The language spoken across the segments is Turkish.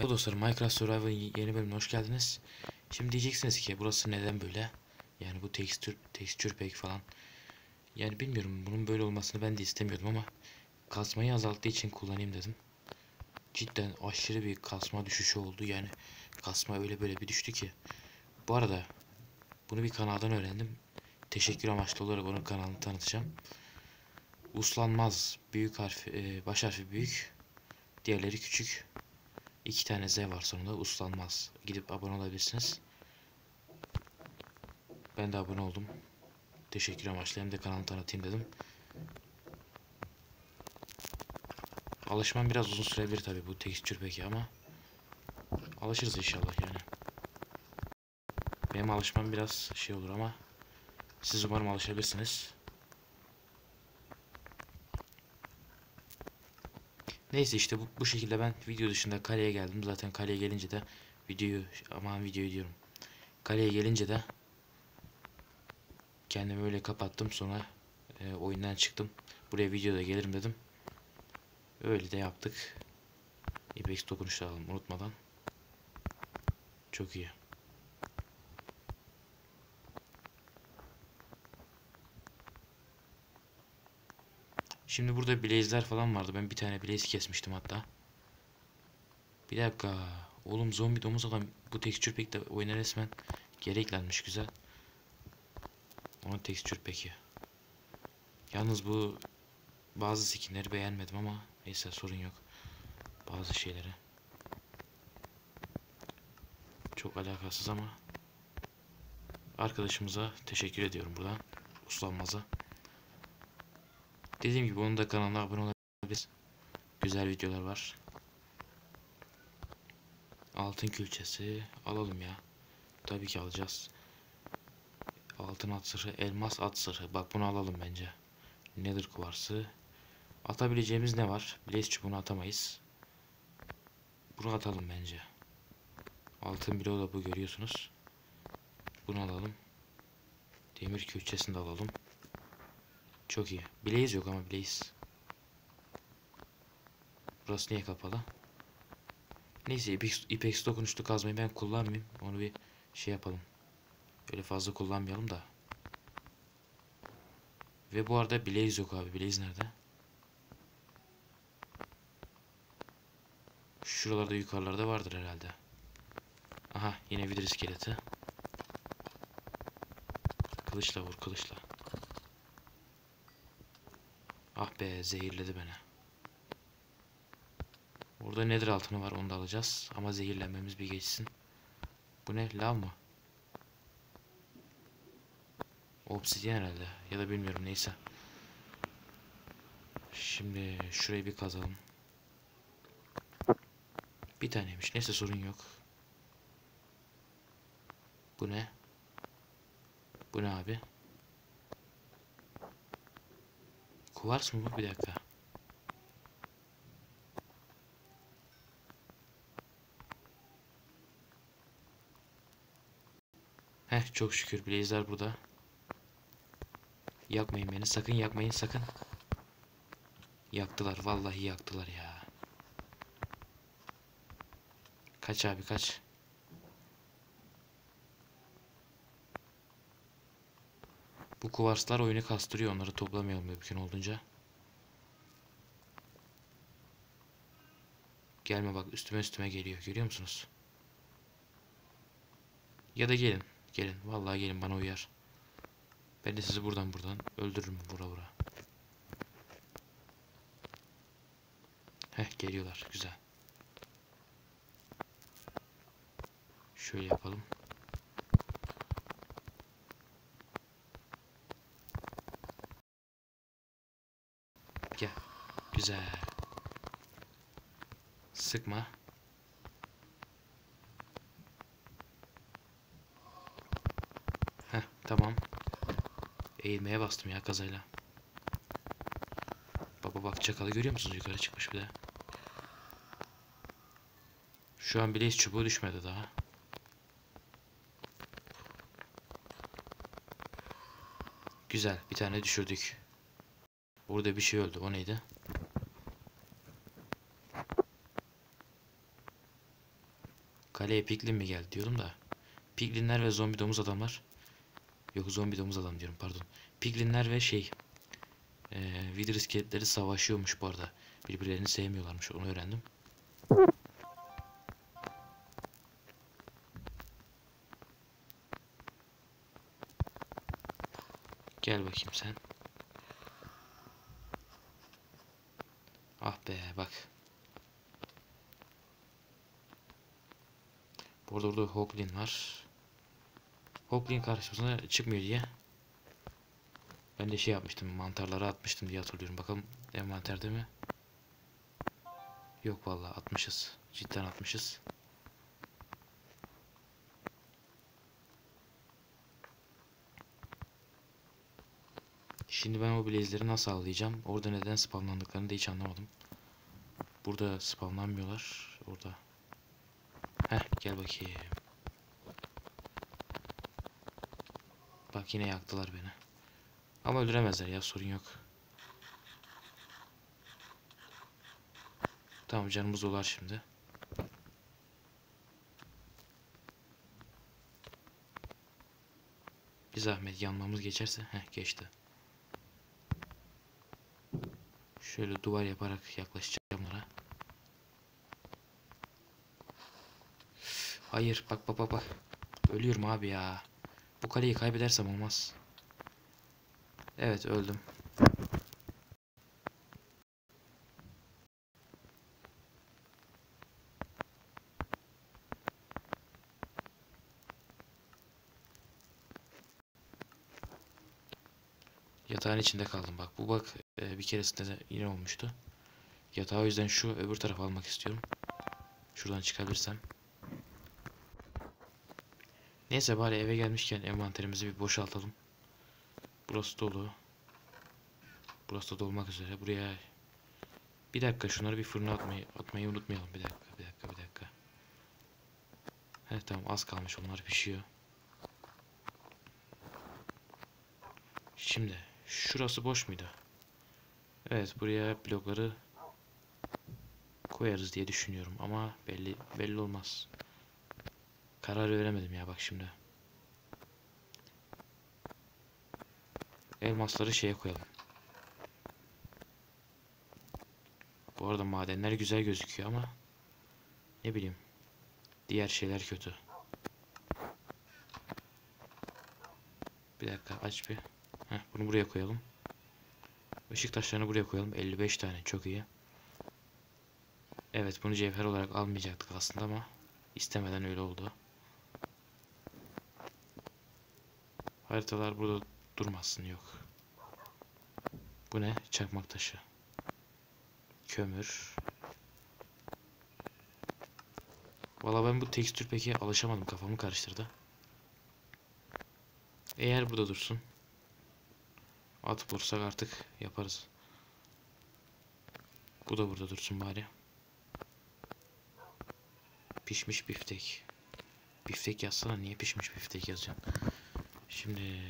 Merhaba dostlar Minecraft Survival'ın yeni bölümüne hoş geldiniz. Şimdi diyeceksiniz ki burası neden böyle? Yani bu tekstür, tekstür pek falan. Yani bilmiyorum bunun böyle olmasını ben de istemiyordum ama kasmayı azalttığı için kullanayım dedim. Cidden aşırı bir kasma düşüşü oldu yani kasma öyle böyle bir düştü ki. Bu arada bunu bir kanaldan öğrendim. Teşekkür amaçlı olarak onun kanalını tanıtacağım. Uslanmaz büyük harfi, e, baş harfi büyük, diğerleri küçük. İki tane Z var sonunda uslanmaz. Gidip abone olabilirsiniz. Ben de abone oldum. Teşekkür amaçlı hem de kanalı tanıtayım dedim. Alışmam biraz uzun sürebilir tabi bu tekstür peki ama alışırız inşallah yani. Benim alışmam biraz şey olur ama siz umarım alışabilirsiniz. Neyse işte bu, bu şekilde ben video dışında kaleye geldim. Zaten kaleye gelince de videoyu aman videoyu diyorum. Kaleye gelince de kendimi öyle kapattım sonra e, oyundan çıktım. Buraya videoda gelirim dedim. Öyle de yaptık. Ibex dokunuş alalım unutmadan. Çok iyi. Şimdi burada blaze'ler falan vardı. Ben bir tane blaze kesmiştim hatta. Bir dakika. Oğlum zombi domuz adam bu tekstür pek de oyuna resmen gereklenmiş güzel. Onun tekstür peki. Yalnız bu bazı skinleri beğenmedim ama neyse sorun yok. Bazı şeyleri. Çok alakasız ama arkadaşımıza teşekkür ediyorum buradan. Uslanmaz'a. Dediğim gibi onun da kanalına abone olabiliriz. Güzel videolar var. Altın külçesi alalım ya. Tabii ki alacağız. Altın at sırrı, elmas at sırrı. Bak bunu alalım bence. Nether kuvarsı. Atabileceğimiz ne var? Blaze çubuğunu atamayız. Bunu atalım bence. Altın bloğu da bu görüyorsunuz. Bunu alalım. Demir külçesini de alalım. Çok iyi. Blaze yok ama Blaze. Burası niye kapalı? Neyse Ipex, Ipex dokunuşlu kazmayı ben kullanmayayım. Onu bir şey yapalım. Öyle fazla kullanmayalım da. Ve bu arada Blaze yok abi. Blaze nerede? Şuralarda yukarılarda vardır herhalde. Aha yine vidir iskeleti. Kılıçla vur kılıçla. Ah be zehirledi beni. Burada nedir altını var onu da alacağız. Ama zehirlenmemiz bir geçsin. Bu ne lav mı? Obsidyen herhalde. Ya da bilmiyorum neyse. Şimdi şurayı bir kazalım. Bir taneymiş. Neyse sorun yok. Bu ne? Bu ne abi? Kuvars mı bu? Bir dakika. Heh çok şükür Blazer burada. Yakmayın beni. Sakın yakmayın sakın. Yaktılar. Vallahi yaktılar ya. Kaç abi kaç. Bu kuvarslar oyunu kastırıyor. Onları toplamayalım mümkün olduğunca. Gelme bak üstüme üstüme geliyor. Görüyor musunuz? Ya da gelin. Gelin. Vallahi gelin bana uyar. Ben de sizi buradan buradan öldürürüm vura vura. Heh geliyorlar. Güzel. Şöyle yapalım. Gel. Güzel. Sıkma. Heh tamam. Eğilmeye bastım ya kazayla. Baba bak çakalı görüyor musunuz? Yukarı çıkmış bir de. Şu an bile hiç çubuğu düşmedi daha. Güzel. Bir tane düşürdük. Burada bir şey öldü. O neydi? Kaleye piglin mi geldi diyordum da. Piglinler ve zombi domuz adamlar. Yok zombi domuz adam diyorum pardon. Piglinler ve şey. E, Wither iskeletleri savaşıyormuş bu arada. Birbirlerini sevmiyorlarmış onu öğrendim. Gel bakayım sen. be bak. Burada burada Hoglin var. Hoglin karşımıza çıkmıyor diye. Ben de şey yapmıştım. Mantarları atmıştım diye hatırlıyorum. Bakalım envanterde mi? Yok vallahi atmışız. Cidden atmışız. Şimdi ben o blaze'leri nasıl avlayacağım? Orada neden spamlandıklarını da hiç anlamadım. Burada spamlanmıyorlar. Orada. Heh gel bakayım. Bak yine yaktılar beni. Ama öldüremezler ya sorun yok. Tamam canımız dolar şimdi. Bir zahmet yanmamız geçerse. Heh geçti. Şöyle duvar yaparak yaklaşacağım onlara. Hayır bak bak bak bak. Ölüyorum abi ya. Bu kaleyi kaybedersem olmaz. Evet öldüm. Yatağın içinde kaldım bak. Bu bak e, bir keresinde de yine olmuştu. Yatağı o yüzden şu öbür tarafa almak istiyorum. Şuradan çıkabilirsem. Neyse bari eve gelmişken envanterimizi bir boşaltalım. Burası dolu. Burası da dolmak üzere. Buraya bir dakika şunları bir fırına atmayı atmayı unutmayalım. Bir dakika, bir dakika, bir dakika. Evet tamam az kalmış onlar pişiyor. Şimdi şurası boş muydu? Evet buraya blokları koyarız diye düşünüyorum ama belli belli olmaz. Karar veremedim ya bak şimdi. Elmasları şeye koyalım. Bu arada madenler güzel gözüküyor ama ne bileyim. Diğer şeyler kötü. Bir dakika aç bir. Heh, bunu buraya koyalım. Işık taşlarını buraya koyalım. 55 tane çok iyi. Evet bunu cevher olarak almayacaktık aslında ama istemeden öyle oldu. Haritalar burada durmasın yok. Bu ne? Çakmak taşı. Kömür. Valla ben bu tekstür peki alışamadım kafamı karıştırdı. Eğer burada dursun. At bulursak artık yaparız. Bu da burada dursun bari. Pişmiş biftek. Biftek yazsana niye pişmiş biftek yazacaksın? Şimdi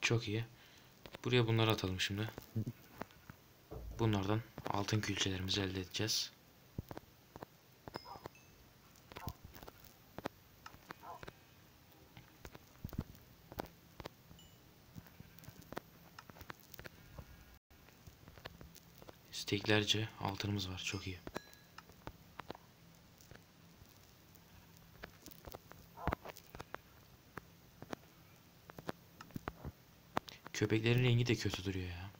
çok iyi. Buraya bunları atalım şimdi. Bunlardan altın külçelerimizi elde edeceğiz. Steklerce altınımız var. Çok iyi. Köpeklerin rengi de kötü duruyor ya.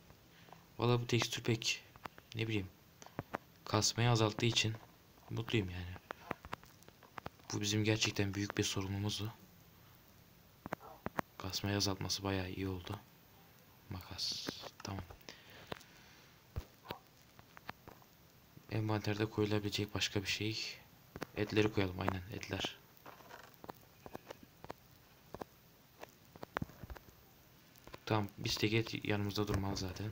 Valla bu tekstür pek ne bileyim kasmayı azalttığı için mutluyum yani. Bu bizim gerçekten büyük bir sorunumuzdu. Kasmayı azaltması bayağı iyi oldu. Makas. Tamam. Envanterde koyulabilecek başka bir şey. Etleri koyalım aynen etler. Tamam biz tek et yanımızda durmalı zaten.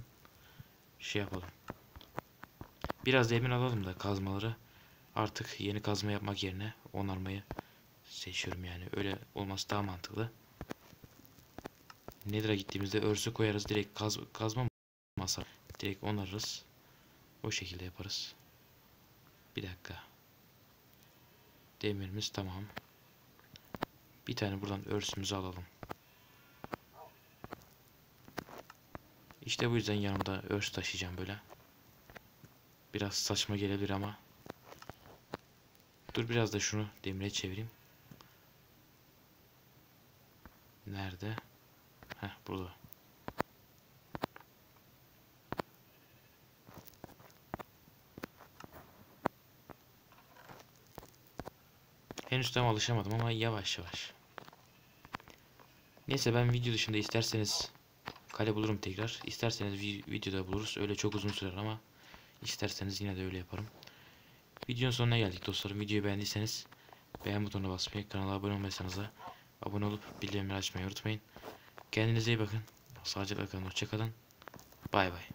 Şey yapalım. Biraz da emin alalım da kazmaları. Artık yeni kazma yapmak yerine onarmayı seçiyorum yani. Öyle olması daha mantıklı. Nether'a gittiğimizde örsü koyarız. Direkt kaz, kazma masa. Direkt onarırız. O şekilde yaparız. Bir dakika. Demirimiz tamam. Bir tane buradan örsümüzü alalım. İşte bu yüzden yanımda örs taşıyacağım böyle. Biraz saçma gelebilir ama. Dur biraz da şunu demire çevireyim. Nerede? Heh burada. Henüz tam alışamadım ama yavaş yavaş. Neyse ben video dışında isterseniz kale bulurum tekrar. İsterseniz vi videoda buluruz. Öyle çok uzun sürer ama isterseniz yine de öyle yaparım. Videonun sonuna geldik dostlarım. Videoyu beğendiyseniz beğen butonuna basmayı, kanala abone olmayırsanız da abone olup bildirimleri açmayı unutmayın. Kendinize iyi bakın. Sağlıcakla kalın. Hoşçakalın. Bay bay.